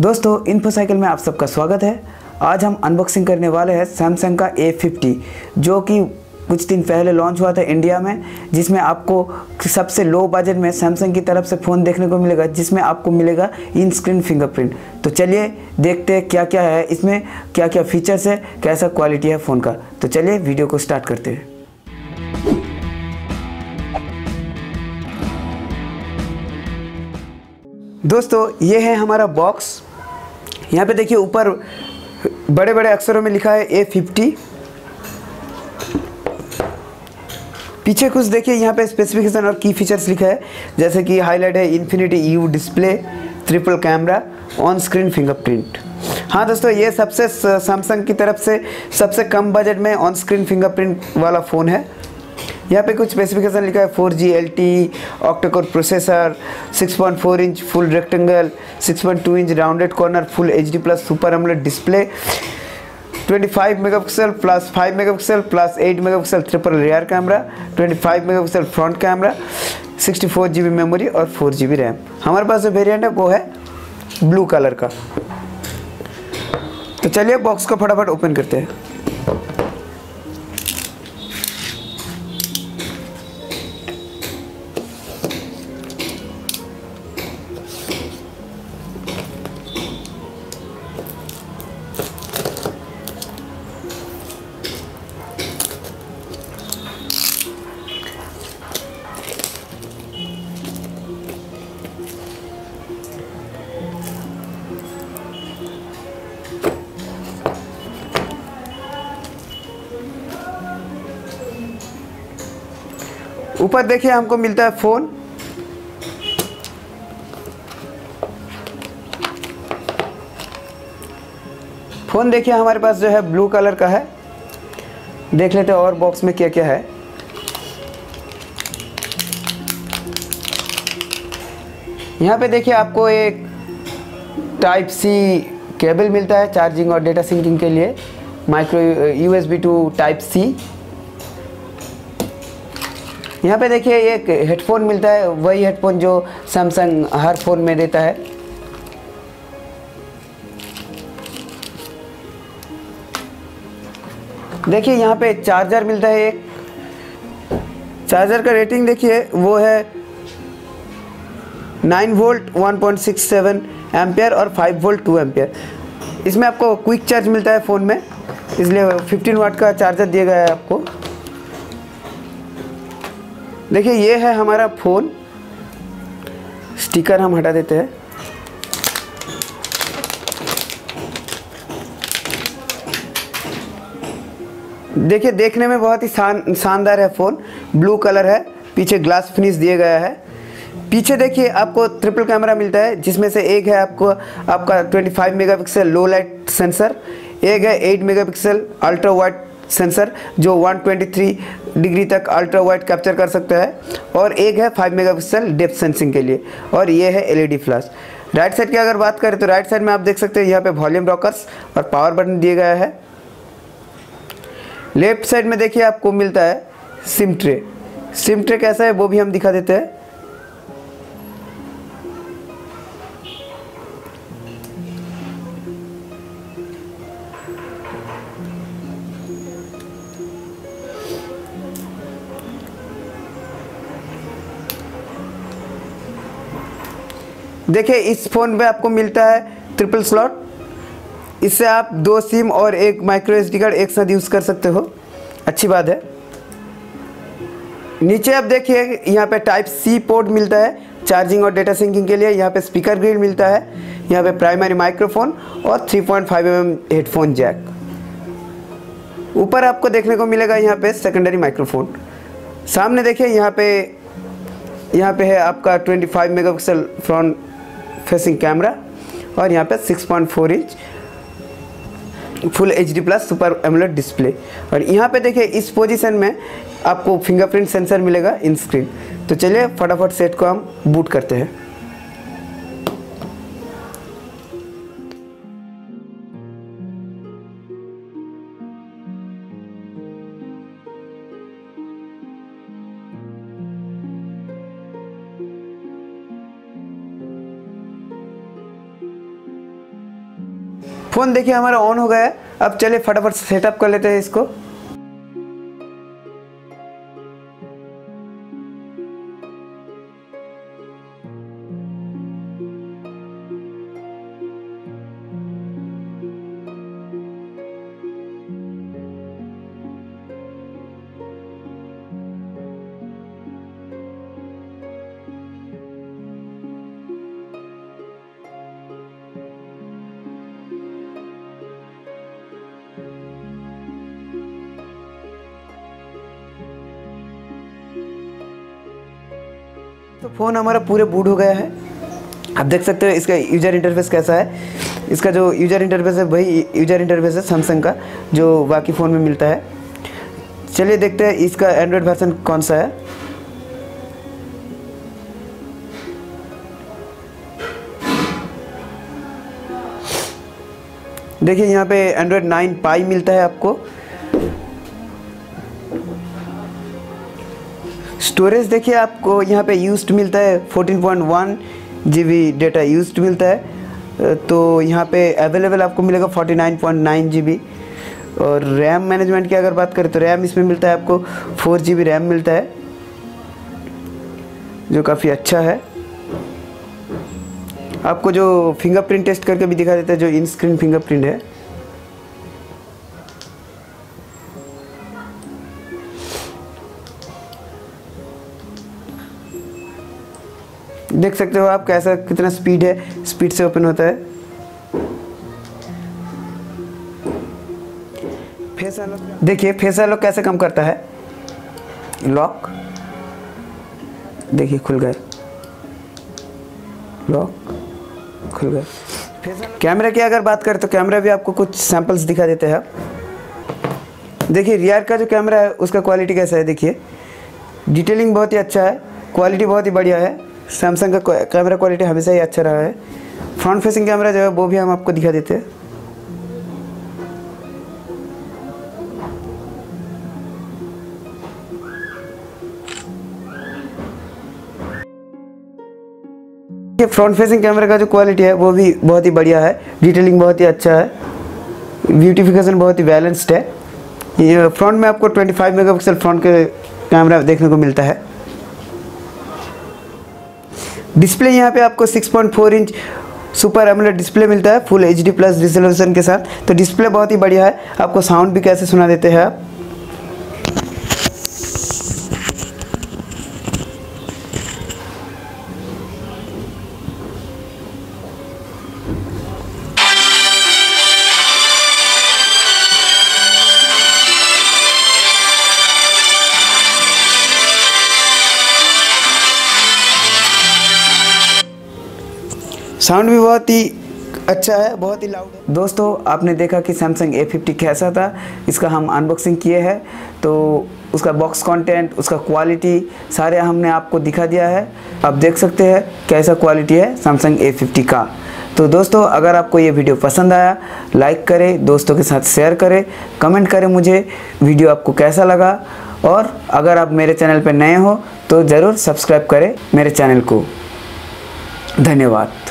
दोस्तों info cycle में आप सबका स्वागत है। आज हम अनबॉक्सिंग करने वाले हैं सैमसंग का A50 जो कि कुछ दिन पहले लॉन्च हुआ था इंडिया में, जिसमें आपको सबसे लो बजट में सैमसंग की तरफ़ से फ़ोन देखने को मिलेगा, जिसमें आपको मिलेगा इन स्क्रीन फिंगरप्रिंट तो चलिए देखते हैं क्या क्या है इसमें क्या क्या फीचर्स है, कैसा क्वालिटी है फ़ोन का। तो चलिए वीडियो को स्टार्ट करते हैं। दोस्तों, ये है हमारा बॉक्स यहाँ पे देखिए ऊपर बड़े बड़े अक्षरों में लिखा है ए फिफ्टी पीछे कुछ देखिए, यहाँ पे स्पेसिफिकेशन और की फीचर्स लिखा है। जैसे कि हाईलाइट है infinity U display triple camera on screen fingerprint हाँ दोस्तों, ये सबसे सैमसंग की तरफ़ से सबसे कम बजट में ऑन स्क्रीन फिंगरप्रिंट वाला फ़ोन है। यहाँ पे कुछ स्पेसिफिकेशन लिखा है four G L T octa core processor 6.4 inch full rectangle 6.2 inch rounded corner full H D plus super AMOLED display 25 megapixel plus 5 megapixel plus 8 megapixel triple rear camera 25 megapixel front camera 64 GB memory और 4 GB RAM हमारे पास जो variant है वो है blue colour का. तो चलिए box को फटाफट ओपन करते हैं. ऊपर देखिए, हमको मिलता है फ़ोन। फ़ोन देखिए, हमारे पास जो है ब्लू कलर का है। देख लेते हैं और बॉक्स में क्या क्या है। यहाँ पे देखिए, आपको एक टाइप सी केबल मिलता है, चार्जिंग और डेटा सिंकिंग के लिए। Micro USB to type C. यहाँ पे देखिए एक हेडफोन मिलता है, वही हेडफोन जो सैमसंग हर फ़ोन में देता है। देखिए यहाँ पे चार्जर मिलता है एक। चार्जर का रेटिंग देखिए, वो है 9 वोल्ट 1.67 एम्पियर और 5 वोल्ट 2 एम्पियर इसमें आपको क्विक चार्ज मिलता है फ़ोन में, इसलिए 15 वाट का चार्जर दिया गया है आपको। देखिए, ये है हमारा फ़ोन। स्टिकर हम हटा देते हैं। देखिए, देखने में बहुत ही शान शानदार है फ़ोन। ब्लू कलर है, पीछे ग्लास फिनिश दिया गया है। पीछे देखिए, आपको ट्रिपल कैमरा मिलता है, जिसमें से एक है आपको, आपका 25 मेगापिक्सल लो लाइट सेंसर, एक है 8 मेगापिक्सल अल्ट्रा वाइट सेंसर जो 123 डिग्री तक अल्ट्रा वाइट कैप्चर कर सकता है और एक है 5 मेगापिक्सल डेप्थ सेंसिंग के लिए और ये है एलईडी फ्लैश। राइट साइड की अगर बात करें तो राइट साइड में आप देख सकते हैं यहाँ पे वॉल्यूम रॉकर्स और पावर बटन दिया गया है। लेफ़्ट साइड में देखिए आपको मिलता है सिम ट्रे। सिम ट्रे कैसा है वो भी हम दिखा देते हैं। देखिए, इस फ़ोन में आपको मिलता है ट्रिपल स्लॉट इससे आप दो सिम और एक माइक्रो एस कार्ड एक साथ यूज़ कर सकते हो। अच्छी बात है। नीचे आप देखिए, यहाँ पे टाइप सी पोर्ट मिलता है चार्जिंग और डेटा सिंकिंग के लिए। यहाँ पे स्पीकर ग्रिड मिलता है। यहाँ पे प्राइमरी माइक्रोफोन और 3.5 पॉइंट mm हेडफोन जैक ऊपर आपको देखने को मिलेगा यहाँ पे सेकेंडरी माइक्रोफोन सामने देखिए, यहाँ पे यहाँ पे है आपका 25 मेगापिक्सल फ्रंट फेसिंग कैमरा और यहाँ पे 6.4 inch full H D plus super AMOLED display और यहाँ पे देखिए, इस पोजीशन में आपको फिंगरप्रिंट सेंसर मिलेगा इन स्क्रीन तो चलिए, फटाफट सेट को हम बूट करते हैं। फ़ोन देखिए हमारा ऑन हो गया है। अब चले फटाफट सेटअप कर लेते हैं इसको। तो फ़ोन हमारा पूरे बूट हो गया है। आप देख सकते हो इसका यूज़र इंटरफेस कैसा है। इसका जो यूज़र इंटरफेस है, वही यूज़र इंटरफेस है सैमसंग का, जो बाकी फ़ोन में मिलता है। चलिए देखते हैं इसका एंड्रॉयड वर्जन कौन सा है। देखिए यहाँ पे एंड्रॉयड 9 पाई मिलता है आपको। स्टोरेज देखिए आपको यहाँ पे यूज्ड मिलता है 14.1 जीबी डेटा यूज्ड मिलता है। तो यहाँ पे अवेलेबल आपको मिलेगा 49.9 जीबी और रैम मैनेजमेंट की अगर बात करें तो रैम इसमें मिलता है आपको फोर जी रैम मिलता है, जो काफ़ी अच्छा है। आपको जो फिंगरप्रिंट टेस्ट करके भी दिखा देता है, जो इन स्क्रीन फिंगरप्रिंट है। देख सकते हो आप कैसा कितना स्पीड है स्पीड से ओपन होता है। फेस अनलॉक देखिए फेस अनलॉक कैसे कम करता है? लॉक देखिए खुल गए। लॉक खुल गए। कैमरा की अगर बात करें तो कैमरा भी आपको कुछ सैंपल्स दिखा देते हैं। देखिए रियर का जो कैमरा है उसका क्वालिटी कैसा है? देखिए। डिटेलिंग बहुत ही अच्छा है क्वालिटी बहुत ही बढ़िया है। सैमसंग का कैमरा क्वालिटी हमेशा ही अच्छा रहा है। फ्रंट फेसिंग कैमरा जो है, वो भी हम आपको दिखा देते हैं। ये फ्रंट फेसिंग कैमरा का जो क्वालिटी है, वो भी बहुत ही बढ़िया है। डिटेलिंग बहुत ही अच्छा है। ब्यूटिफिकेशन बहुत ही बैलेंस्ड है। ये फ्रंट में आपको 25 मेगापिक्सल फ्रंट के कैमरा देखने को मिलता है। डिस्प्ले यहाँ पे आपको 6.4 इंच सुपर एमुलर डिस्प्ले मिलता है full H D plus resolution के साथ। तो डिस्प्ले बहुत ही बढ़िया है। आपको साउंड भी कैसे सुना देते हैं आप? साउंड भी बहुत ही अच्छा है, बहुत ही लाउड है। दोस्तों, आपने देखा कि सैमसंग ए फिफ्टी कैसा था? इसका हम अनबॉक्सिंग किए हैं। तो उसका बॉक्स कंटेंट उसका क्वालिटी सारे हमने आपको दिखा दिया है। आप देख सकते हैं कैसा क्वालिटी है सैमसंग ए फिफ्टी का। तो दोस्तों, अगर आपको ये वीडियो पसंद आया लाइक करें, दोस्तों के साथ शेयर करें कमेंट करें मुझे वीडियो आपको कैसा लगा। और अगर आप मेरे चैनल पर नए हो तो ज़रूर सब्सक्राइब करें मेरे चैनल को। धन्यवाद।